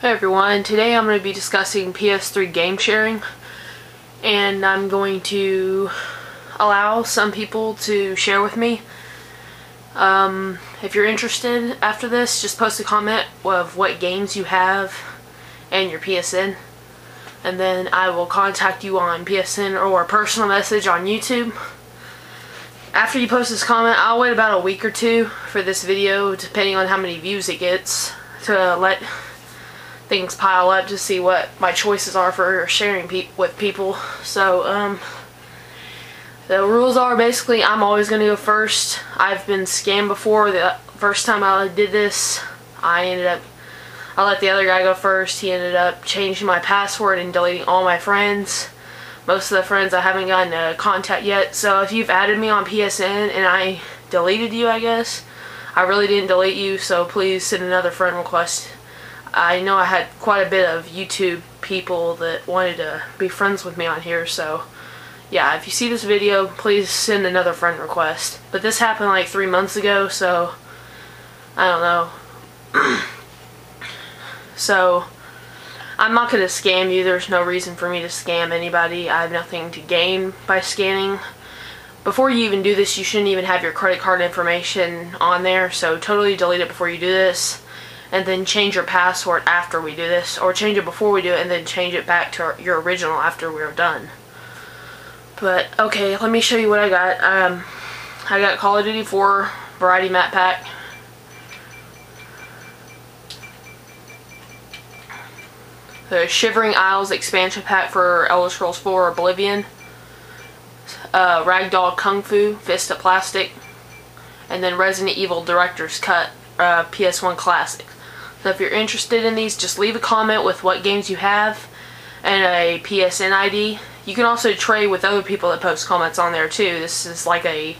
Hey everyone, today I'm going to be discussing PS3 game sharing and I'm going to allow some people to share with me. Um, if you're interested after this, just post a comment of what games you have and your PSN and then I will contact you on PSN or a personal message on YouTube. After you post this comment, I'll wait about a week or two for this video depending on how many views it gets to let things pile up to see what my choices are for sharing pe with people. So, um, the rules are basically I'm always going to go first. I've been scammed before. The first time I did this, I ended up, I let the other guy go first. He ended up changing my password and deleting all my friends. Most of the friends I haven't gotten contact yet. So if you've added me on PSN and I deleted you, I guess, I really didn't delete you. So please send another friend request I know I had quite a bit of YouTube people that wanted to be friends with me on here, so yeah, if you see this video, please send another friend request. But this happened like three months ago, so I don't know. so I'm not going to scam you. There's no reason for me to scam anybody. I have nothing to gain by scanning. Before you even do this, you shouldn't even have your credit card information on there, so totally delete it before you do this and then change your password after we do this or change it before we do it and then change it back to your original after we're done. But okay let me show you what I got. Um, I got Call of Duty 4 Variety Map Pack. The Shivering Isles expansion pack for Elder Scrolls 4 Oblivion. Uh, Ragdoll Kung Fu Fist of Plastic. And then Resident Evil Director's Cut uh, PS1 Classic so if you're interested in these, just leave a comment with what games you have and a PSN ID. You can also trade with other people that post comments on there too. This is like a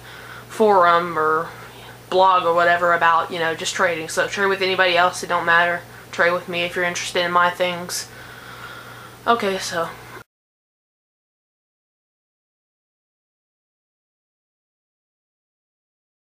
forum or blog or whatever about, you know, just trading. So trade with anybody else, it don't matter. Trade with me if you're interested in my things. Okay, so